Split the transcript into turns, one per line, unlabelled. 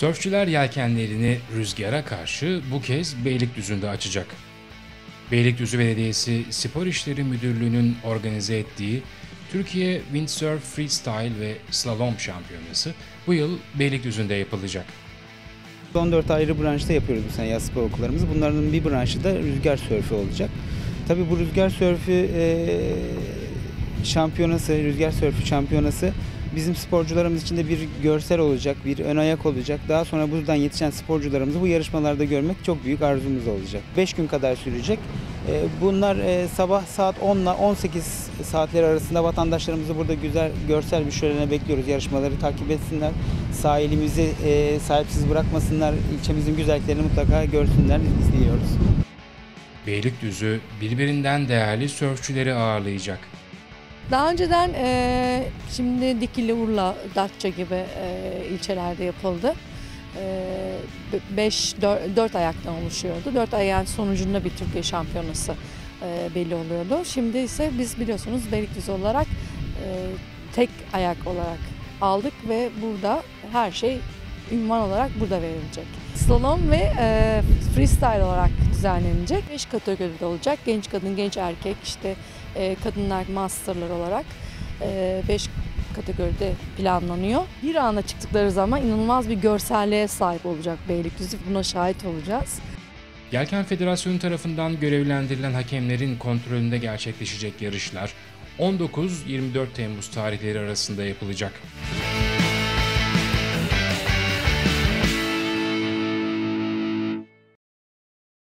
Sörfçüler yelkenlerini rüzgara karşı bu kez Beylikdüzü'nde açacak. Beylikdüzü Belediyesi Spor İşleri Müdürlüğü'nün organize ettiği Türkiye Windsurf Freestyle ve Slalom Şampiyonası bu yıl Beylikdüzü'nde yapılacak.
14 ayrı branşta yapıyoruz bu sene yaz spor okullarımızı. Bunların bir branşı da rüzgar sörfü olacak. Tabii bu rüzgar sörfü e, şampiyonası, rüzgar sörfü şampiyonası bizim sporcularımız için de bir görsel olacak, bir ön ayak olacak. Daha sonra buradan yetişen sporcularımızı bu yarışmalarda görmek çok büyük arzumuz olacak. 5 gün kadar sürecek. E, bunlar e, sabah saat 10 ile 18 saatleri arasında vatandaşlarımızı burada güzel görsel bir şölene bekliyoruz. Yarışmaları takip etsinler. Sahilimizi e, sahipsiz bırakmasınlar. İlçemizin güzelliklerini mutlaka görsünler. izliyoruz.
Beylikdüzü birbirinden değerli sörfçüleri ağırlayacak.
Daha önceden e, şimdi Dikili, Urla, Datça gibi e, ilçelerde yapıldı. 5 4 ayaktan oluşuyordu. 4 ayağın sonucunda bir Türkiye şampiyonası e, belli oluyordu. Şimdi ise biz biliyorsunuz Beylikdüzü olarak e, tek ayak olarak aldık ve burada her şey ünvan olarak burada verilecek. Slalom ve e, freestyle olarak düzenlenecek. 5 kategoride olacak. Genç kadın, genç erkek, işte e, kadınlar masterlar olarak 5 kategoride planlanıyor. Bir anda çıktıkları zaman inanılmaz bir görselliğe sahip olacak Beylikdüzü. Buna şahit olacağız.
Yelken Federasyonu tarafından görevlendirilen hakemlerin kontrolünde gerçekleşecek yarışlar 19-24 Temmuz tarihleri arasında yapılacak.